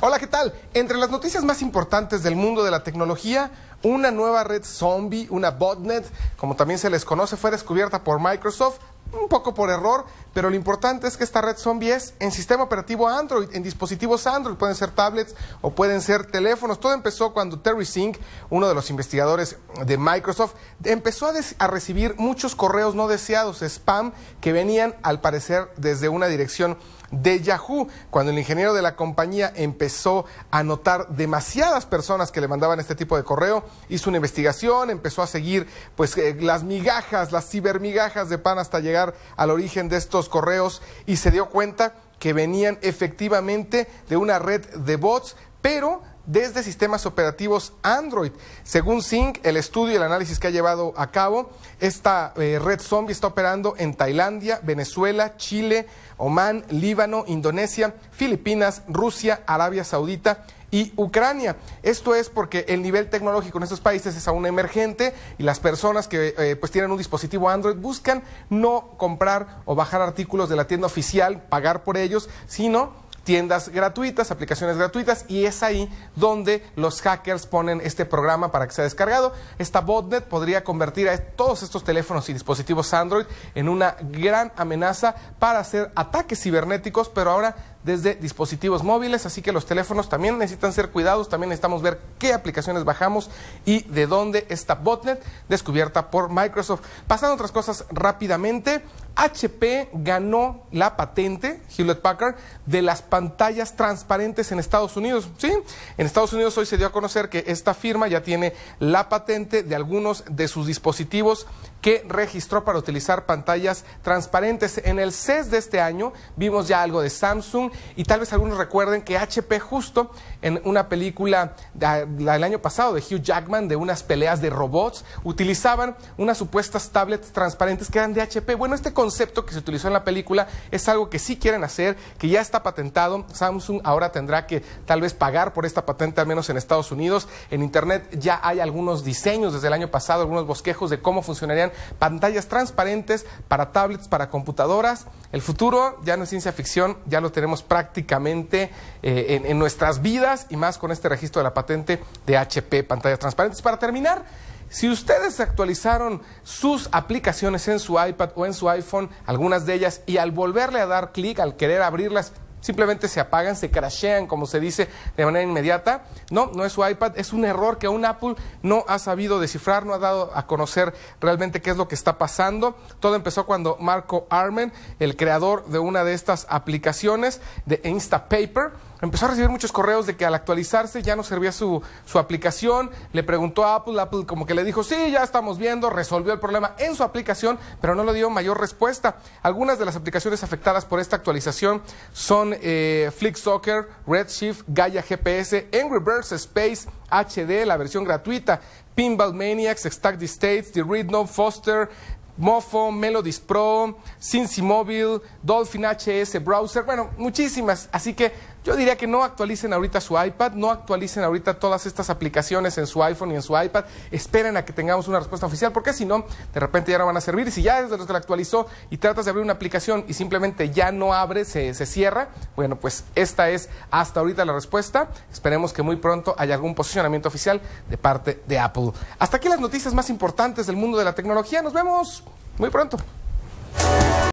Hola, ¿qué tal? Entre las noticias más importantes del mundo de la tecnología, una nueva red zombie, una botnet, como también se les conoce, fue descubierta por Microsoft, un poco por error, pero lo importante es que esta red zombie es en sistema operativo Android, en dispositivos Android, pueden ser tablets o pueden ser teléfonos. Todo empezó cuando Terry Sink, uno de los investigadores de Microsoft, empezó a, a recibir muchos correos no deseados, spam, que venían al parecer desde una dirección de Yahoo, cuando el ingeniero de la compañía empezó a notar demasiadas personas que le mandaban este tipo de correo, hizo una investigación, empezó a seguir pues eh, las migajas, las cibermigajas de pan hasta llegar al origen de estos correos y se dio cuenta que venían efectivamente de una red de bots, pero desde sistemas operativos Android. Según Sync, el estudio y el análisis que ha llevado a cabo, esta eh, red zombie está operando en Tailandia, Venezuela, Chile, Omán, Líbano, Indonesia, Filipinas, Rusia, Arabia Saudita y Ucrania. Esto es porque el nivel tecnológico en estos países es aún emergente y las personas que eh, pues tienen un dispositivo Android buscan no comprar o bajar artículos de la tienda oficial, pagar por ellos, sino tiendas gratuitas, aplicaciones gratuitas, y es ahí donde los hackers ponen este programa para que sea descargado. Esta botnet podría convertir a todos estos teléfonos y dispositivos Android en una gran amenaza para hacer ataques cibernéticos, pero ahora desde dispositivos móviles, así que los teléfonos también necesitan ser cuidados, también necesitamos ver qué aplicaciones bajamos y de dónde esta botnet descubierta por Microsoft. Pasando a otras cosas rápidamente, HP ganó la patente, Hewlett Packard, de las pantallas transparentes en Estados Unidos. ¿sí? En Estados Unidos hoy se dio a conocer que esta firma ya tiene la patente de algunos de sus dispositivos que registró para utilizar pantallas transparentes. En el CES de este año vimos ya algo de Samsung y tal vez algunos recuerden que HP justo en una película del año pasado de Hugh Jackman de unas peleas de robots utilizaban unas supuestas tablets transparentes que eran de HP. Bueno, este concepto que se utilizó en la película es algo que sí quieren hacer, que ya está patentado. Samsung ahora tendrá que tal vez pagar por esta patente, al menos en Estados Unidos. En Internet ya hay algunos diseños desde el año pasado, algunos bosquejos de cómo funcionarían pantallas transparentes para tablets, para computadoras. El futuro ya no es ciencia ficción, ya lo tenemos prácticamente eh, en, nuestras vidas y más con este registro de la patente de HP, pantallas transparentes. Para terminar, si ustedes actualizaron sus aplicaciones en su iPad o en su iPhone, algunas de ellas, y al volverle a dar clic, al querer abrirlas, simplemente se apagan, se crashean, como se dice de manera inmediata. No, no es su iPad, es un error que aún Apple no ha sabido descifrar, no ha dado a conocer realmente qué es lo que está pasando. Todo empezó cuando Marco Armen, el creador de una de estas aplicaciones de Instapaper, empezó a recibir muchos correos de que al actualizarse ya no servía su, su, aplicación, le preguntó a Apple, Apple como que le dijo, sí, ya estamos viendo, resolvió el problema en su aplicación, pero no le dio mayor respuesta. Algunas de las aplicaciones afectadas por esta actualización son eh, Flick Soccer, Redshift, Gaia GPS, Angry Birds Space HD, la versión gratuita, Pinball Maniacs, Stack the States, The Read Foster, Mofo, Melodies Pro, Cincy Mobile, Dolphin HS Browser, bueno, muchísimas. Así que yo diría que no actualicen ahorita su iPad, no actualicen ahorita todas estas aplicaciones en su iPhone y en su iPad. Esperen a que tengamos una respuesta oficial, porque si no, de repente ya no van a servir. Y si ya desde los que la actualizó y tratas de abrir una aplicación y simplemente ya no abre, se, se cierra, bueno, pues esta es hasta ahorita la respuesta. Esperemos que muy pronto haya algún posicionamiento oficial de parte de Apple. Hasta aquí las noticias más importantes del mundo de la tecnología. Nos vemos muy pronto.